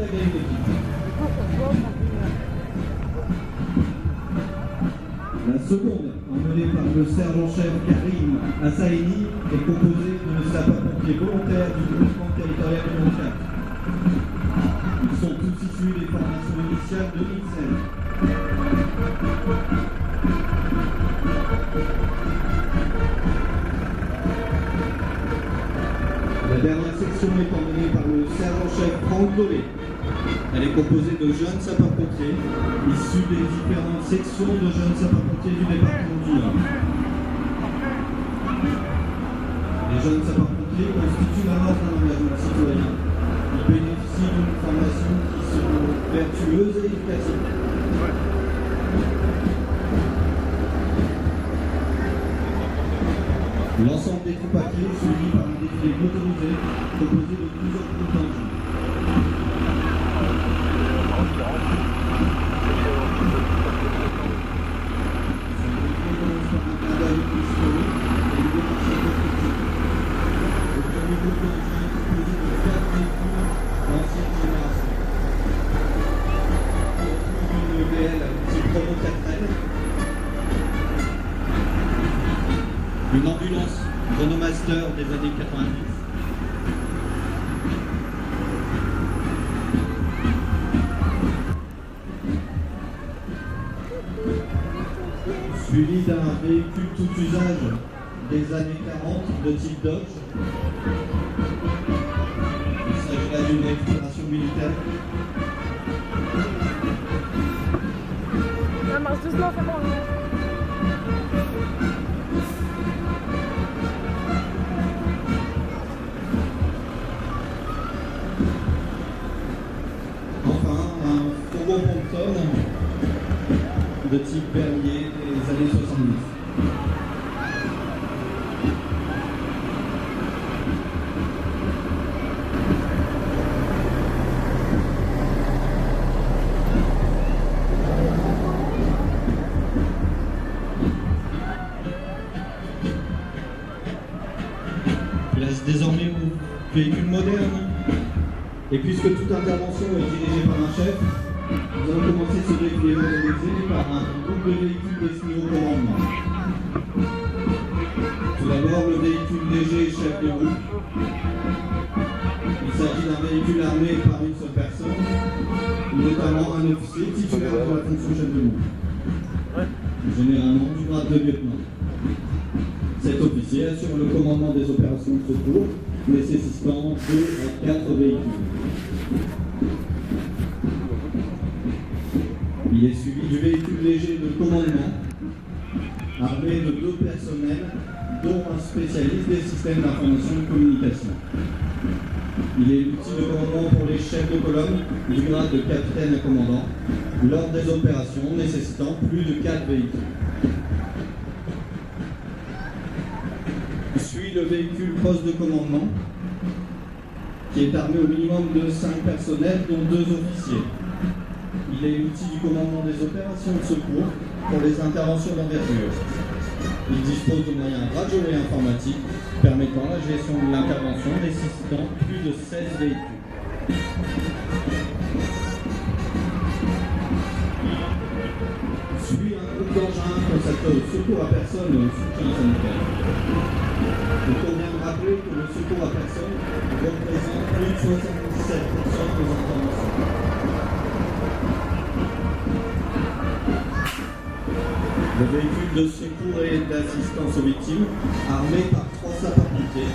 La seconde, emmenée par le sergent-chef Karim Assaini, est composée de sapeurs-pompiers volontaires du groupement territorial numéro 4. Ils sont tous issus des formations initiales 2016. La dernière section est emmenée par le sergent-chef Franck Dolé. Elle est composée de jeunes sapeurs-pompiers, issus des différentes sections de jeunes sapeurs-pompiers du département du Nord. Les jeunes sapeurs-pompiers constituent la base d'un engagement citoyen. Ils bénéficient d'une formation qui sera vertueuse et efficace. L'ensemble des troupes à pied suivi par un défilé motorisé composé Suivi d'un véhicule tout usage des années 40 de type Dodge. Il s'agit là d'une récupération militaire. Ça marche doucement, c'est bon. Enfin, un fourgon ponton de type moderne. Et puisque toute intervention est dirigée par un chef, nous allons commencer ce défilé motorisé par un groupe de véhicules destinés au commandement. Tout d'abord, le véhicule léger chef de groupe. Il s'agit d'un véhicule armé par une seule personne, notamment un officier titulaire de la fonction chef de groupe. Généralement du grade de lieutenant. Cet officier assure le commandement des opérations de secours nécessitant 2 à 4 véhicules. Il est suivi du véhicule léger de commandement, armé de deux personnels, dont un spécialiste des systèmes d'information et de communication. Il est l'outil de commandement pour les chefs de colonne du grade de capitaine à commandant lors des opérations nécessitant plus de 4 véhicules. Suit le véhicule poste de commandement qui est armé au minimum de 5 personnels, dont 2 officiers. Il est l'outil du commandement des opérations de secours pour les interventions d'envergure. Il dispose de moyens radio et informatiques permettant la gestion de l'intervention nécessitant plus de 16 véhicules. Suit un groupe d'engins consacré au secours à personne et au soutien sanitaire. Il convient de rappeler que le secours à personne représente plus de 77% des interventions. Le véhicule de secours et d'assistance aux victimes, armé par trois sapeurs-pompiers.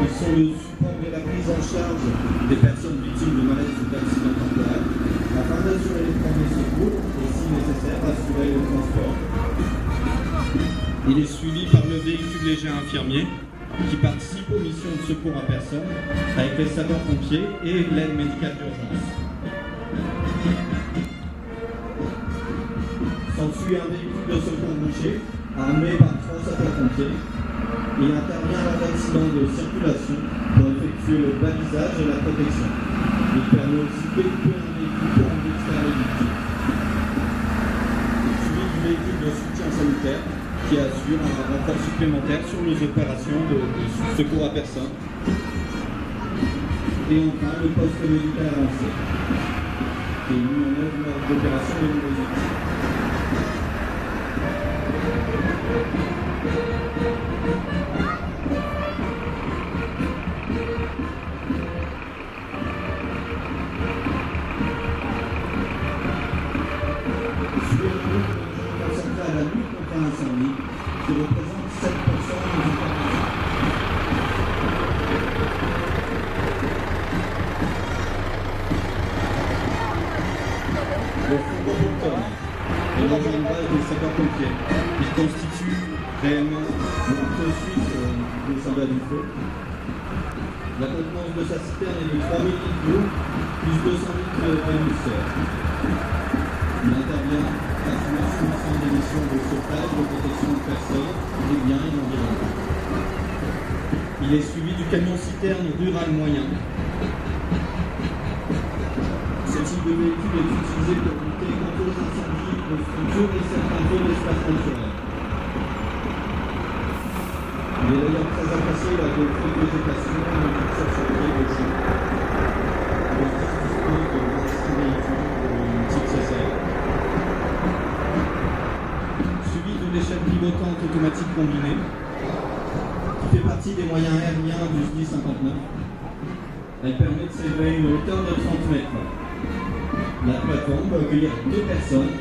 Ils sont le support de la prise en charge des personnes victimes de maladies ou d'accidents temporaires, afin d'assurer les premiers secours et, si nécessaire, assurer le transport. Il est suivi par le véhicule léger infirmier qui participe aux missions de secours à personne avec les sapeurs-pompiers et l'aide médicale d'urgence. S'ensuit un véhicule de secours bouché armé par trois sapeurs-pompiers. Il intervient lors d'accidents de circulation pour effectuer le balisage et la protection. Il permet aussi d'équiper un véhicule pour en extraire les victimes. Suivi du véhicule de soutien sanitaire qui assure un renfort supplémentaire sur les opérations de, secours à personne. Et enfin, le poste médical avancé, qui est mis en œuvre lors d'opérations de victimes. Le couteau suisse euh, soldats du feu. La contenance de sa citerne est de 3000 litres d'eau, plus 200 litres d'émulseur. Il intervient facilement subissant des missions de sauvetage, de protection de personnes, des biens et de l'environnement. Il est suivi du camion citerne rural moyen. Ce type de véhicule est utilisé pour lutter contre les incendies de structures et certains feux d'espace naturel. Il d'ailleurs très apprécié déplacements et de sur de Chine. Le de 26 véhicules de type CCR. Suivi d'une échelle pivotante automatique combinée, qui fait partie des moyens aériens du SDI 59. Elle permet de s'élever une hauteur de 30 mètres. La plateforme peut accueillir deux personnes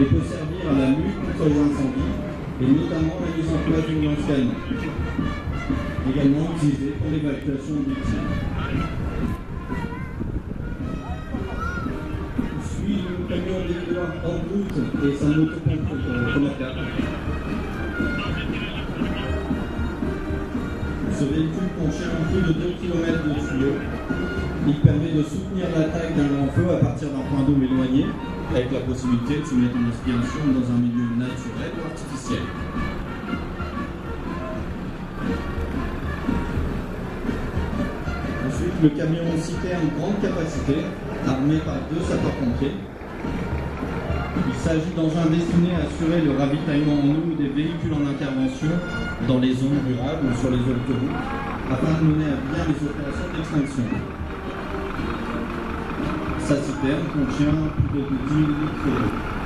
et peut servir à la lutte contre les incendies et notamment la mise en place d'une canon, également utilisée pour l'évacuation de victimes. Suit le camion d'Edouard en route et sa motopompe remarquable. Ce véhicule contient plus de 2 km de tuyaux. Il permet de soutenir l'attaque d'un grand feu à partir d'un point d'eau éloigné, avec la possibilité de se mettre en inspiration dans un milieu naturel ou artificiel. Ensuite, le camion citerne grande capacité, armé par deux sapeurs-pompiers. Il s'agit d'engins destinés à assurer le ravitaillement en eau des véhicules en intervention dans les zones rurales ou sur les autoroutes, afin de mener à bien les opérations d'extinction. Sa citerne contient plus de 10 000 litres.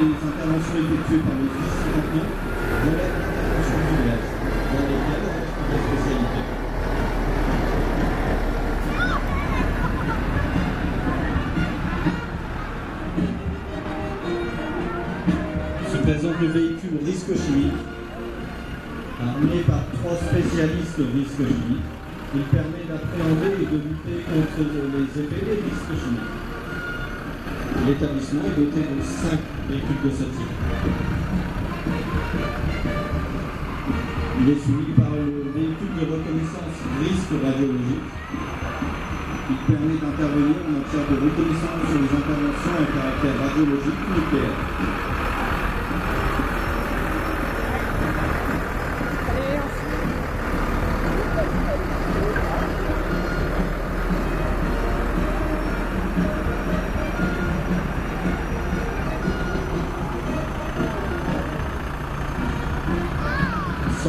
15% des interventions effectuées par le 59 relèvent d'interventions diverses, dans lesquelles on des spécialités. Se présente le véhicule risque chimique, armé par trois spécialistes risque chimique. Il permet d'appréhender et de lutter contre les effets des risques chimiques. L'établissement est doté de 5 véhicules de ce type. Il est suivi par le véhicule de reconnaissance risque radiologique. Il permet d'intervenir en matière de reconnaissance sur les interventions à caractère radiologique nucléaire.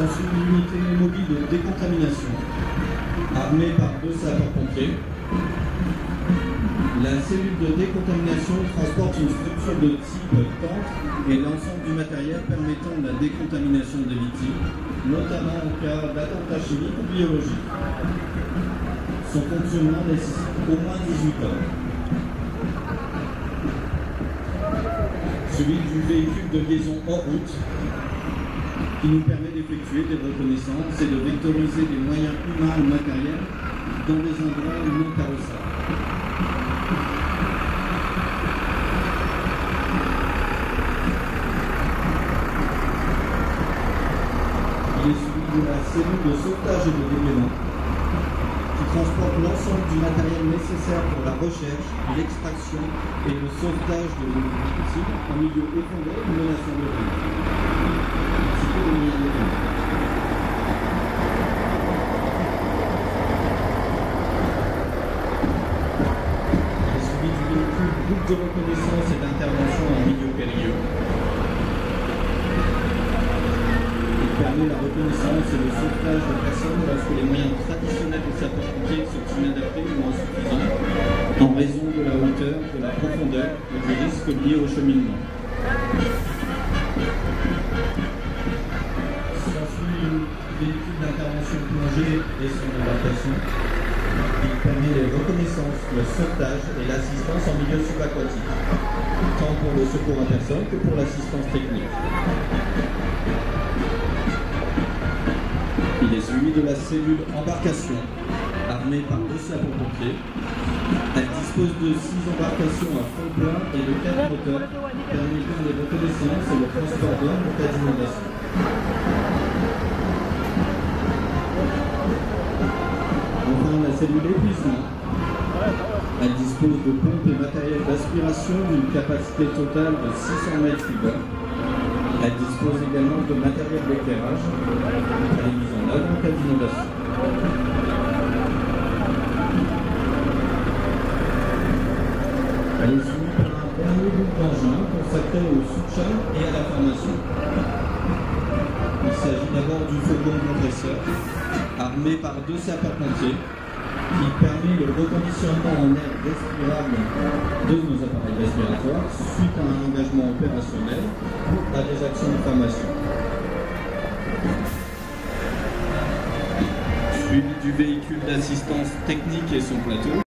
S'ensuit une unité mobile de décontamination, armée par deux sapeurs-pompiers. La cellule de décontamination transporte une structure de type tente et l'ensemble du matériel permettant la décontamination des victimes, notamment en cas d'attentat chimique ou biologique. Son fonctionnement nécessite au moins 18 heures. Celui du véhicule de liaison hors route qui nous permet d'effectuer des reconnaissances et de vectoriser des moyens humains ou matériels dans des endroits non carrossables. Il est suivi de la cellule de sauvetage et de déblaiement qui transporte l'ensemble du matériel nécessaire pour la recherche, l'extraction et le sauvetage de victimes en milieu effondré ou menaçant de vie. De de reconnaissance et d'intervention en milieu périlleux. Il permet la reconnaissance et le sauvetage de personnes lorsque les moyens traditionnels des sapeurs-pompiers sont inadaptés ou insuffisants en raison de la hauteur, de la profondeur et du risque lié au cheminement. Véhicule d'intervention plongée et son adaptation. Il permet les reconnaissances, le sauvetage et l'assistance en milieu subaquatique, tant pour le secours à personne que pour l'assistance technique. Il est celui de la cellule embarcation, armée par deux sapeurs-pompiers. Elle dispose de six embarcations à fond plein et de quatre moteurs, permettant les reconnaissances et le transport d'hommes en cas d'inondation. Enfin, la cellule épuisement. Elle dispose de pompes et matériel d'aspiration d'une capacité totale de 600 mètres cubes. Elle dispose également de matériel d'éclairage. Elle est mise en œuvre en cas d'inondation. Elle est suivie par un dernier groupe d'engins consacré au soutien et à la formation. Il s'agit d'abord du fourgon compresseur, armé par deux sapeurs-pompiers, qui permet le reconditionnement en air respirable de nos appareils respiratoires suite à un engagement opérationnel ou à des actions de formation. Suivi du véhicule d'assistance technique et son plateau.